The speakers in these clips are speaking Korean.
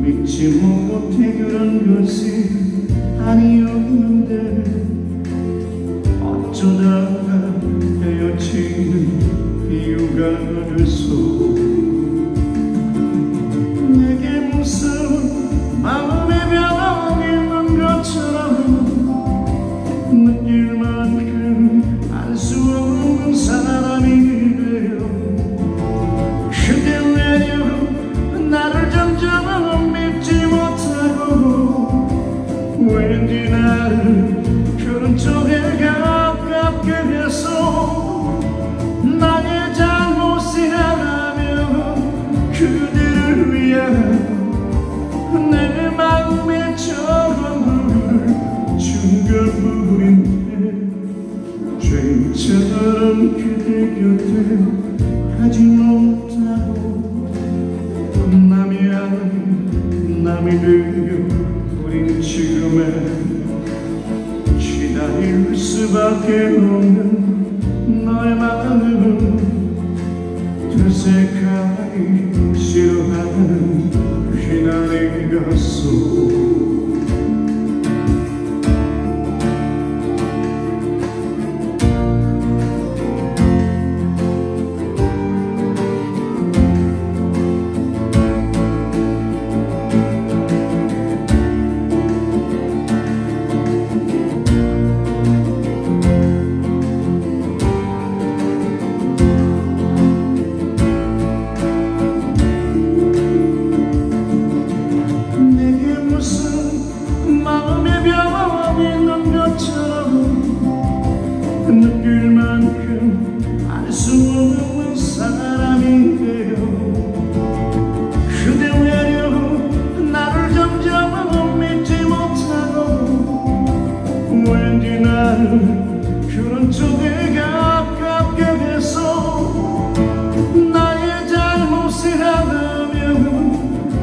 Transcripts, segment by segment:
믿지 못해 그런 것이 아니었는데 어쩌다가 헤어지는 이유가 그랬소 죄처럼 그대 곁에 하지 못하고. 남이 아닌 남이 되어 우린 지금의 기다릴 수밖에 없는 너의 마음은 되새까기 싫어하는 휘날이 갔소 사람이 되어 그대 외려 나를 점점 믿지 못하고 왠지 나를 그런 쪽에 가깝게 해서 나의 잘못이라면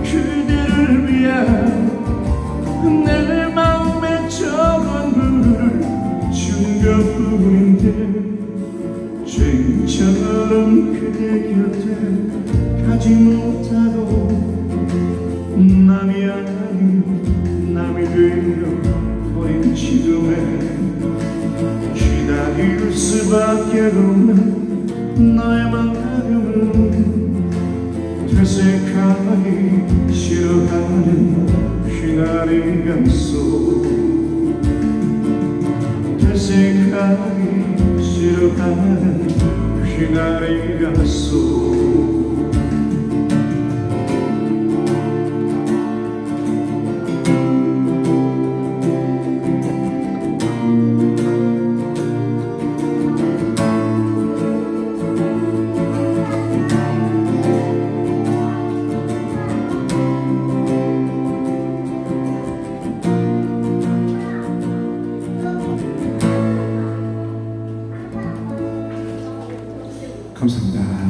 그대를 위한 내 마음의 전부를 준 것 뿐인데 죄처럼 그대 곁에 가지 못하고 남이 아닌 남이 되어 버린 지금에 기다릴 수밖에 없는 너의 마음은 되새까기 싫어하는 휘날이 감소 되새까기 싫어하는 휘날이 감사합니다. 자,